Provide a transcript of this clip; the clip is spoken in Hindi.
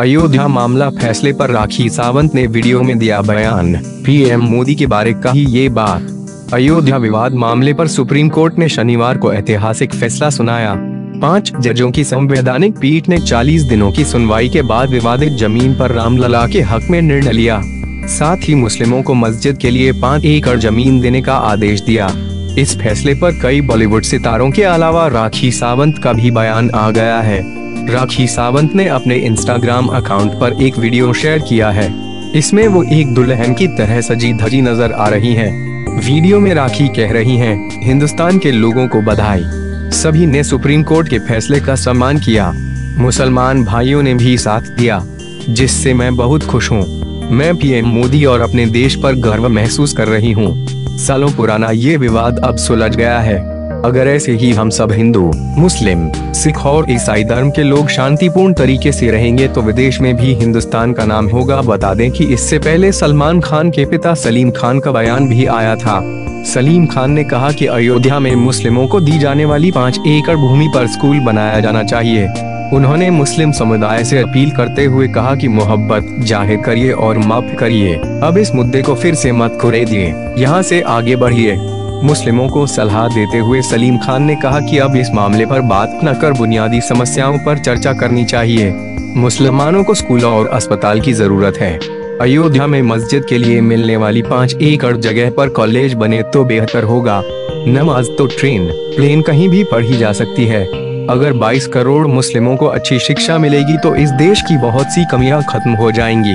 अयोध्या मामला फैसले पर राखी। सावंत ने वीडियो में दिया बयान। पीएम मोदी के बारे कही ये बात। अयोध्या विवाद मामले पर सुप्रीम कोर्ट ने शनिवार को ऐतिहासिक फैसला सुनाया। पाँच जजों की संवैधानिक पीठ ने 40 दिनों की सुनवाई के बाद विवादित ज़मीन पर रामलला के हक में निर्णय लिया। साथ ही मुस्लिमों को मस्जिद के लिए पाँच एकड़ ज़मीन देने का आदेश दिया। इस फैसले पर कई बॉलीवुड सितारों के अलावा राखी सावंत का भी बयान आ गया है। राखी सावंत ने अपने इंस्टाग्राम अकाउंट पर एक वीडियो शेयर किया है। इसमें वो एक दुल्हन की तरह सजी धजी नज़र आ रही हैं। वीडियो में राखी कह रही हैं, हिंदुस्तान के लोगों को बधाई। सभी ने सुप्रीम कोर्ट के फैसले का सम्मान किया। मुसलमान भाइयों ने भी साथ दिया जिससे मैं बहुत खुश हूँ। मैं पीएम मोदी और अपने देश पर गर्व महसूस कर रही हूँ। सालों पुराना ये विवाद अब सुलझ गया है। अगर ऐसे ही हम सब हिंदू, मुस्लिम, सिख और ईसाई धर्म के लोग शांतिपूर्ण तरीके से रहेंगे तो विदेश में भी हिंदुस्तान का नाम होगा। बता दें कि इससे पहले सलमान खान के पिता सलीम खान का बयान भी आया था। सलीम खान ने कहा कि अयोध्या में मुस्लिमों को दी जाने वाली पाँच एकड़ भूमि पर स्कूल बनाया जाना चाहिए। उन्होंने मुस्लिम समुदाय से अपील करते हुए कहा कि मोहब्बत ज़ाहिर करिए और माफ़ करिए। अब इस मुद्दे को फिर से मत खुरे दिए यहाँ से आगे बढ़िए। मुस्लिमों को सलाह देते हुए सलीम खान ने कहा कि अब इस मामले पर बात न कर बुनियादी समस्याओं पर चर्चा करनी चाहिए। मुसलमानों को स्कूलों और अस्पताल की ज़रूरत है। अयोध्या में मस्जिद के लिए मिलने वाली पाँच एकड़ जगह पर कॉलेज बने तो बेहतर होगा। नमाज़ तो ट्रेन, प्लेन कहीं भी पढ़ी जा सकती है। अगर 22 करोड़ मुस्लिमों को अच्छी शिक्षा मिलेगी तो इस देश की बहुत सी कमियाँ खत्म हो जाएँगी।